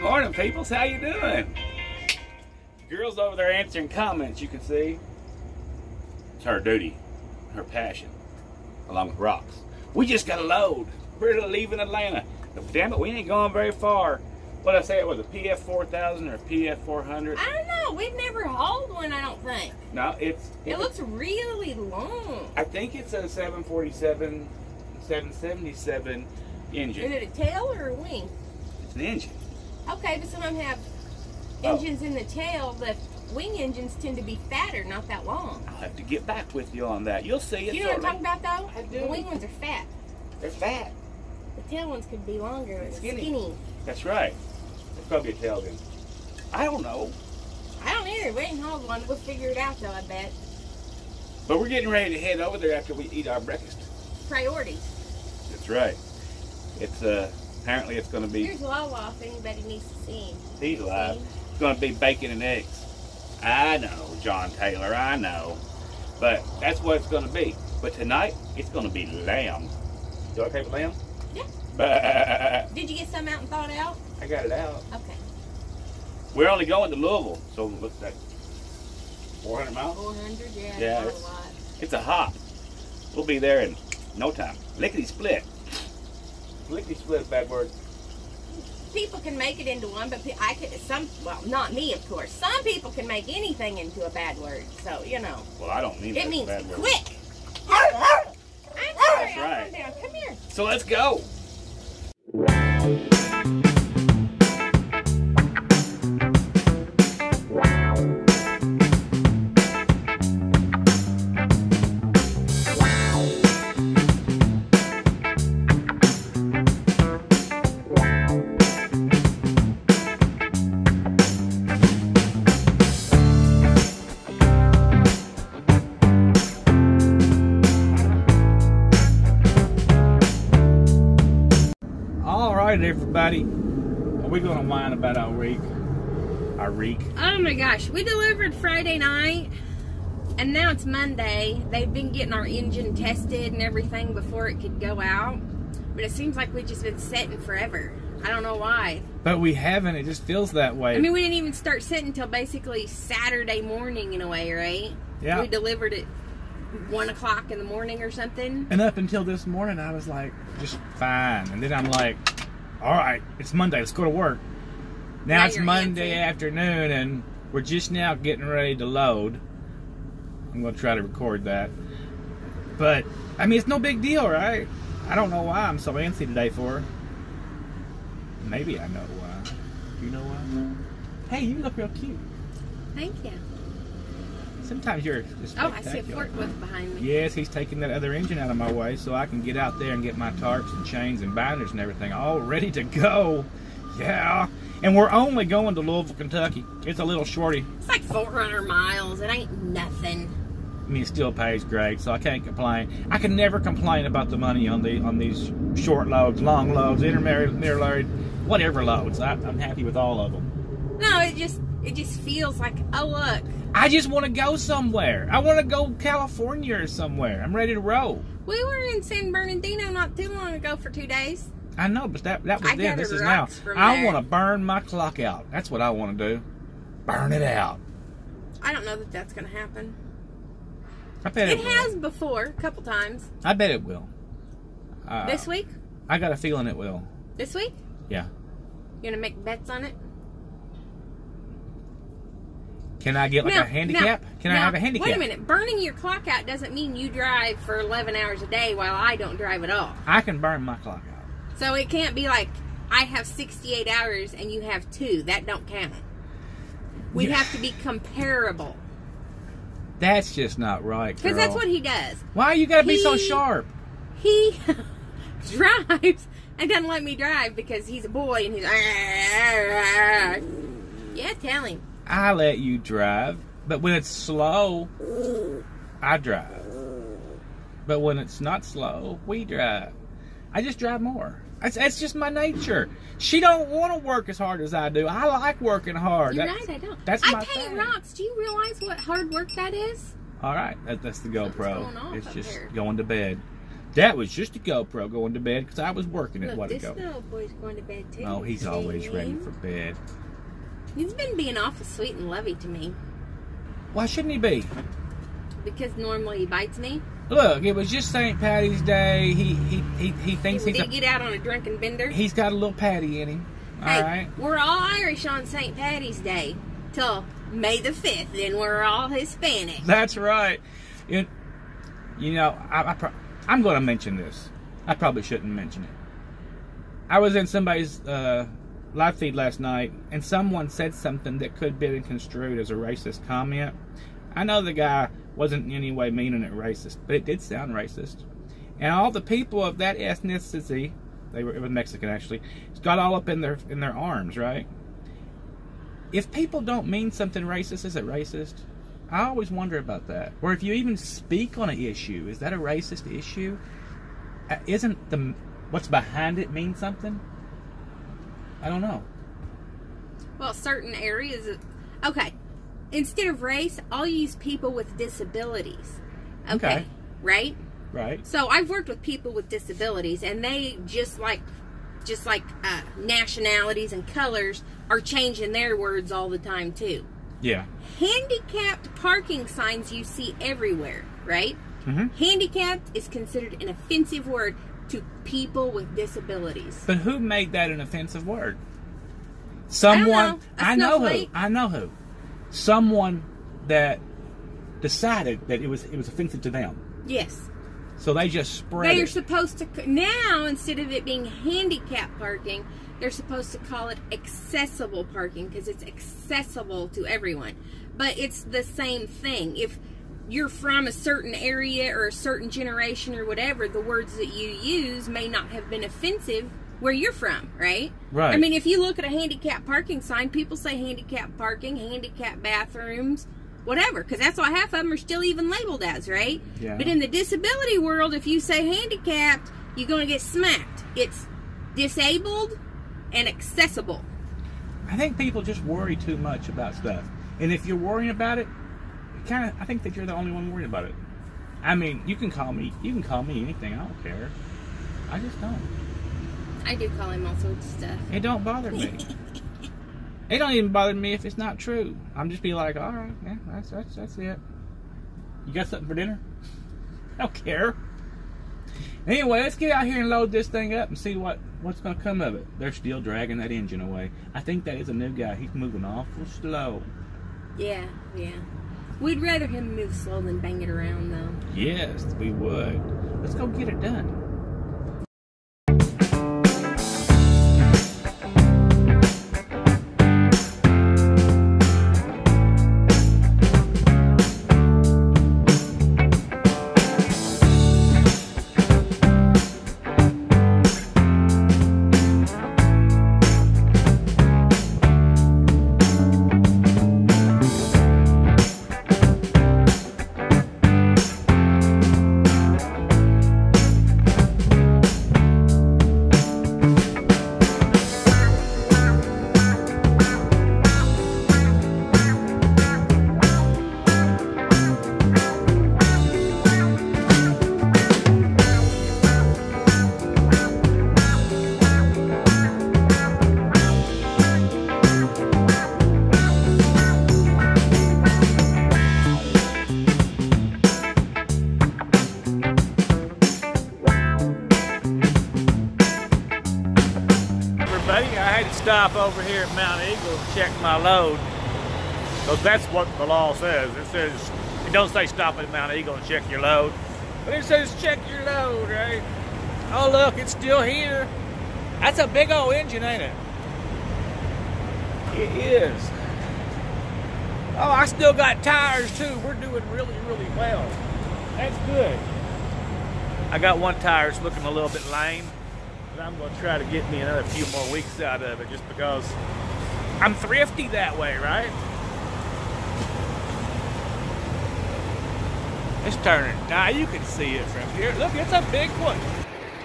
Morning, peoples. How you doing? Girls over there answering comments. You can see. It's her duty, her passion, along with rocks. We just got a load. We're leaving Atlanta. But damn it, we ain't going very far. What I say? It was a PF 4000 or a PF 400? I don't know. We've never hauled one, I don't think. No, it's. It looks really long. I think it's a 747, 777 engine. Is it a tail or a wing? It's an engine. Okay, but some of them have Oh. engines in the tail. The wing engines tend to be fatter, not that long. I'll have to get back with you on that. You'll see it. you know what I'm talking about, though? I do. The wing ones are fat. They're fat. The tail ones could be longer and Skinny. skinny. That's right. It's probably a tail gun. I don't know. I don't either. We ain't hauled one. We'll figure it out, though, I bet. But we're getting ready to head over there after we eat our breakfast. Priorities. That's right. It's uh apparently it's gonna be Here's Wawa if anybody needs to see him. he's alive. It's gonna be bacon and eggs. I know, John Taylor, I know. But that's what it's gonna be. But tonight it's gonna be lamb. You okay with lamb? Yeah. Did you get some out and thawed out? I got it out. Okay. We're only going to Louisville, so what's that? 400 miles? 400, yeah. Yeah, a it's- lot. It's a hop. We'll be there in no time. Lickety split. Lickety split, bad word. People can make it into one, but I could. Some, well, not me, of course. Some people can make anything into a bad word. So you know, Well, I don't mean it means a bad word. quick. I'm sorry. That's right. down. Come here. So let's go. Everybody. Are we going to whine about our reek? Our reek? Oh my gosh, we delivered Friday night, and now it's Monday. They've been getting our engine tested and everything before it could go out, but it seems like we've just been setting forever. I don't know why. But we haven't. It just feels that way. I mean, we didn't even start setting until basically Saturday morning in a way, right? Yeah. We delivered it one o'clock in the morning or something. and up until this morning, I was like, just fine. And then I'm like, all right, it's Monday. Let's go to work. Now, Now it's Monday antsy. afternoon, and we're just now getting ready to load. I'm going to try to record that. But, I mean, it's no big deal, right? I don't know why I'm so antsy today for. Maybe I know why. Do you know why? Hey, you look real cute. Thank you. Sometimes you're just Oh, I see a spectacular. forklift behind me. Yes, he's taking that other engine out of my way so I can get out there and get my tarps and chains and binders and everything all ready to go. Yeah. And we're only going to Louisville, Kentucky. It's a little shorty. It's like 400 miles. It ain't nothing. I mean, it still pays great, so I can't complain. I can never complain about the money on the on these short loads, long loads, intermarried, load, whatever loads. I, I'm happy with all of them. No, it just it just feels like oh look, I just want to go somewhere. I want to go California or somewhere. I'm ready to roll. we were in San Bernardino not too long ago for two days. I know, but that that was I then. This is now. I want to burn my clock out. That's what I want to do. Burn it out. I don't know that that's gonna happen. I bet it, It has before, a couple times. I bet it will. Uh, this week? I got a feeling it will. This week? Yeah. You gonna make bets on it? Can I get like Now- a handicap? now- Can I now, have a handicap? Wait a minute. Burning your clock out doesn't mean you drive for 11 hours a day while I don't drive at all. I can burn my clock out. So it can't be like I have 68 hours and you have two. That don't count. We Yeah. have to be comparable. That's just not right. Because that's what he does. Why you gotta be so sharp? He drives and doesn't let me drive because he's a boy and he's. Yeah, tell him. I let you drive, but when it's slow, I drive. But when it's not slow, we drive. I just drive more. That's, that's just my nature. She don't want to work as hard as I do. I like working hard. You're That's- right, I don't. That's I my paint thing. rocks. Do you realize what hard work that is? All right, that, that's the GoPro. It's just there? going to bed. That was just a GoPro going to bed because I was working it. Look, What this ago? little boy's going to bed too. Oh, he's always ready for bed. He's been being awful sweet and lovey to me Why shouldn't he be? because normally he bites me. Look, it was just St. Patty's Day. He he he, he thinks Did he's he a, get out on a drunken bender? he's got a little patty in him. All hey, right. we're all Irish on St. Patty's Day till May the fifth, Then we're all Hispanic. That's right. You, you know, I, I I'm going to mention this. I probably shouldn't mention it. I was in somebody's uh, live feed last night, and someone said something that could be construed as a racist comment. I know the guy wasn't in any way meaning it racist, but it did sound racist. And all the people of that ethnicity, they were it was Mexican actually, got all up in their in their arms, right? If people don't mean something racist, is it racist? I always wonder about that. Or if you even speak on an issue, is that a racist issue? Uh, Isn't the what's behind it mean something? I don't know. Well, certain areas. Okay, instead of race, I'll use people with disabilities. Okay, Okay. right? Right? So I've worked with people with disabilities, and they just like, just like uh, nationalities and colors are changing their words all the time too. Yeah. Handicapped parking signs you see everywhere, right? Mhm. Handicapped is considered an offensive word to people with disabilities. But who made that an offensive word? Someone. know. A I know who. I know who. Someone that decided that it was it was offensive to them. Yes. So they just spread They are it. supposed to now instead of it being handicap parking, they're supposed to call it accessible parking because it's accessible to everyone. But it's the same thing. If you're from a certain area or a certain generation or whatever, the words that you use may not have been offensive where you're from, right? Right. I mean, if you look at a handicap parking sign, people say handicap parking, handicap bathrooms, whatever, because that's what half of them are still even labeled as, right? Yeah. But in the disability world, if you say handicapped, you're going to get smacked. It's disabled and accessible. I think people just worry too much about stuff. And if you're worrying about it, kind of, I think that you're the only one worried about it. I mean, you can call me, you can call me anything. I don't care. I just don't. I do call him all sorts of stuff. It don't bother me. it don't even bother me if it's not true. I'm just be like, all right, yeah, that's that's that's it. You got something for dinner? I don't care. Anyway, let's get out here and load this thing up and see what what's going to come of it. They're still dragging that engine away. I think that is a new guy. He's moving awful slow. Yeah, yeah. We'd rather him move slow than bang it around, though. Yes, we would. Let's go get it done. Stop over here at Monteagle and check my load. Because that's what the law says. It says, it don't say stop at Monteagle and check your load. But it says check your load, right? Oh look, it's still here. That's a big old engine, ain't it? It is. Oh, I still got tires too. We're doing really, really well. That's good. I got one tire that's looking a little bit lame. But I'm going to try to get me another few more weeks out of it just because I'm thrifty that way, right? It's turning. Now you can see it from here. Look, it's a big one.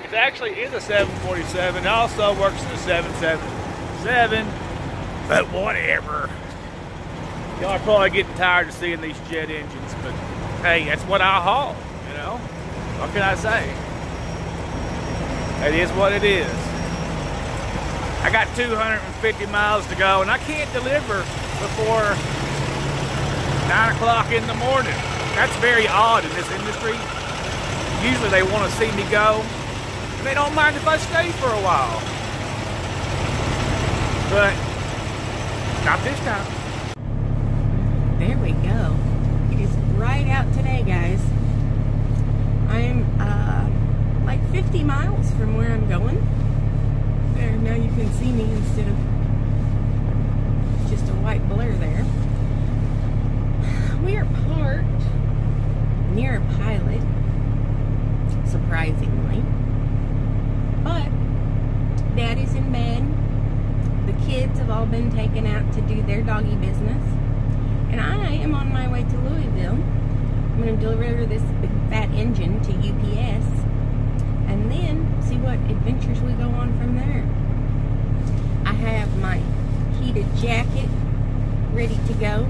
It actually is a 747. It also works in a 777. But whatever. Y'all are probably getting tired of seeing these jet engines, but hey, that's what I haul, you know? What can I say? It is what it is. I got 250 miles to go, and I can't deliver before 9 o'clock in the morning. That's very odd in this industry. Usually they want to see me go, and they don't mind if I stay for a while. But not this time. There we go. It is bright out today, guys. I'm uh, like 50 miles from where I'm going. There, now you can see me instead of just a white blur there. We are parked near a pilot, surprisingly. But Daddy's in bed. The kids have all been taken out to do their doggy business. And I am on my way to Louisville. I'm going to deliver this big fat engine to UPS and then see what adventures we go on from there. I have my heated jacket ready to go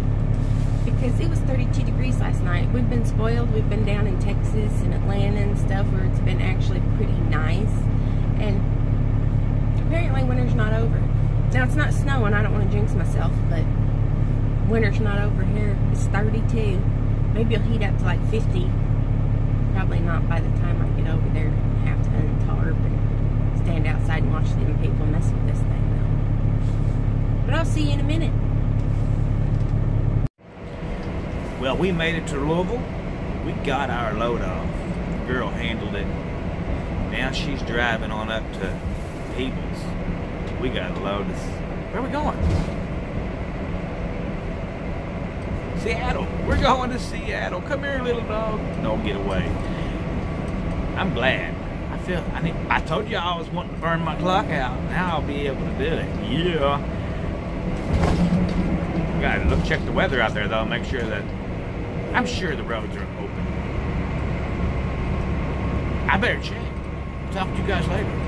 because it was 32 degrees last night. We've been spoiled. We've been down in Texas and Atlanta and stuff where it's been actually pretty nice. And apparently winter's not over. Now it's not snowing. I don't want to jinx myself, but winter's not over here. It's 32. Maybe it'll heat up to like 50. Probably not by the time I get over there and have to untarp and stand outside and watch them people mess with this thing though. But I'll see you in a minute. Well, we made it to Louisville. We got our load off. The girl handled it. Now she's driving on up to Peebles. We got a load. Of, where are we going? Seattle. We're going to Seattle. Come here, little dog. Don't get away. I'm glad. I feel. I need. I told you I was wanting to burn my clock out. Now I'll be able to do it. Yeah. Gotta look, check the weather out there though. Make sure that. I'm sure the roads are open. I better check. Talk to you guys later.